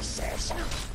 Assassin.